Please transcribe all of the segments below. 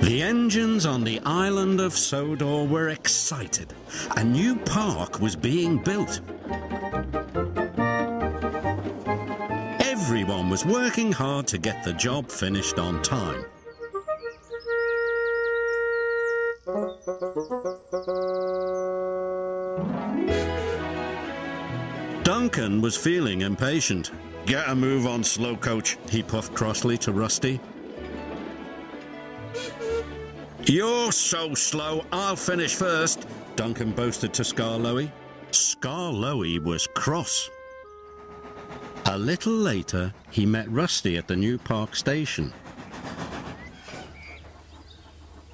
The engines on the island of Sodor were excited. A new park was being built. Everyone was working hard to get the job finished on time. Duncan was feeling impatient. Get a move on, slow coach, he puffed crossly to Rusty. You're so slow, I'll finish first, Duncan boasted to Skarloey. Skarloey was cross. A little later, he met Rusty at the new park station.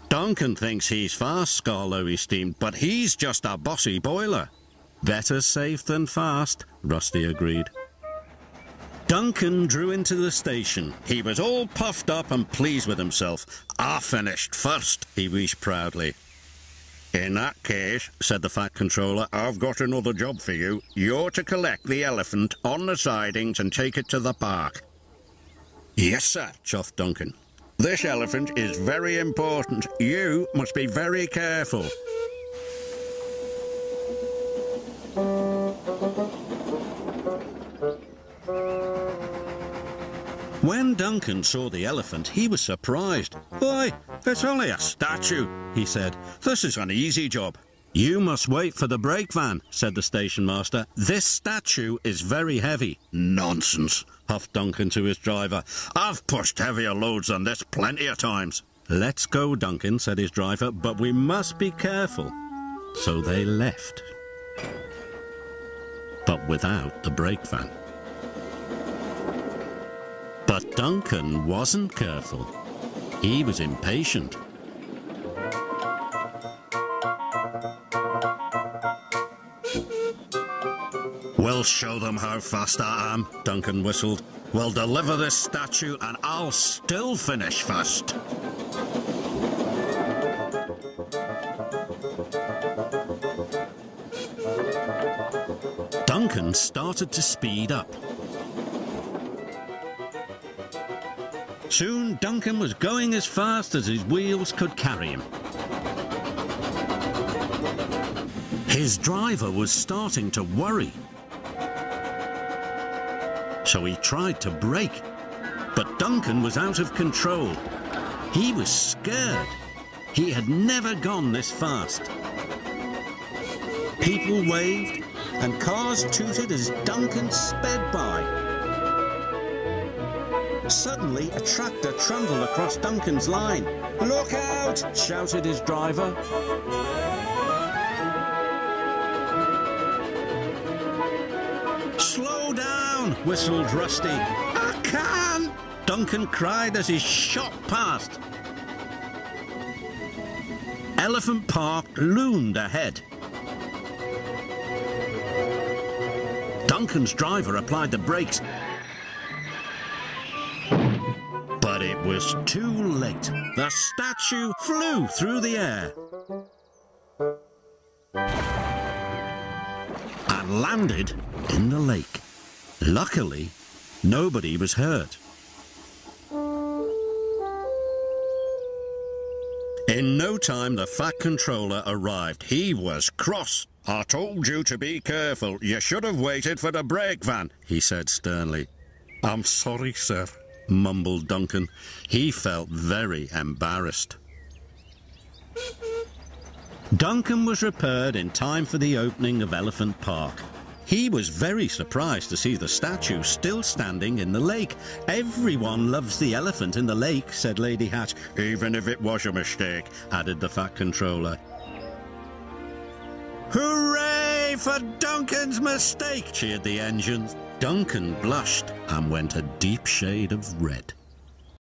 Duncan thinks he's fast, Skarloey steamed, but he's just a bossy boiler. Better safe than fast, Rusty agreed. Duncan drew into the station. He was all puffed up and pleased with himself. I finished first, he wheezed proudly. In that case, said the Fat Controller, I've got another job for you. You're to collect the elephant on the sidings and take it to the park. Yes, sir, chuffed Duncan. This elephant is very important. You must be very careful. When Duncan saw the elephant, he was surprised. Why, it's only a statue, he said. This is an easy job. You must wait for the brake van, said the station master. This statue is very heavy. Nonsense, huffed Duncan to his driver. I've pushed heavier loads than this plenty of times. Let's go, Duncan, said his driver, but we must be careful. So they left. But without the brake van. But Duncan wasn't careful. He was impatient. We'll show them how fast I am, Duncan whistled. We'll deliver this statue and I'll still finish first. Duncan started to speed up. Soon Duncan was going as fast as his wheels could carry him. His driver was starting to worry. So he tried to brake. But Duncan was out of control. He was scared. He had never gone this fast. People waved and cars tooted as Duncan sped by. Suddenly, a tractor trundled across Duncan's line. Look out! shouted his driver. Slow down, whistled Rusty. I can't! Duncan cried as he shot past. Elephant Park loomed ahead. Duncan's driver applied the brakes was too late. The statue flew through the air. And landed in the lake. Luckily, nobody was hurt. In no time, the Fat Controller arrived. He was cross. I told you to be careful. You should have waited for the brake van, he said sternly. I'm sorry, sir, mumbled Duncan. He felt very embarrassed. Duncan was repaired in time for the opening of Elephant Park. He was very surprised to see the statue still standing in the lake. Everyone loves the elephant in the lake, said Lady Hatt. Even if it was a mistake, added the Fat Controller. Hooray for Duncan's mistake, cheered the engines. Duncan blushed and went a deep shade of red.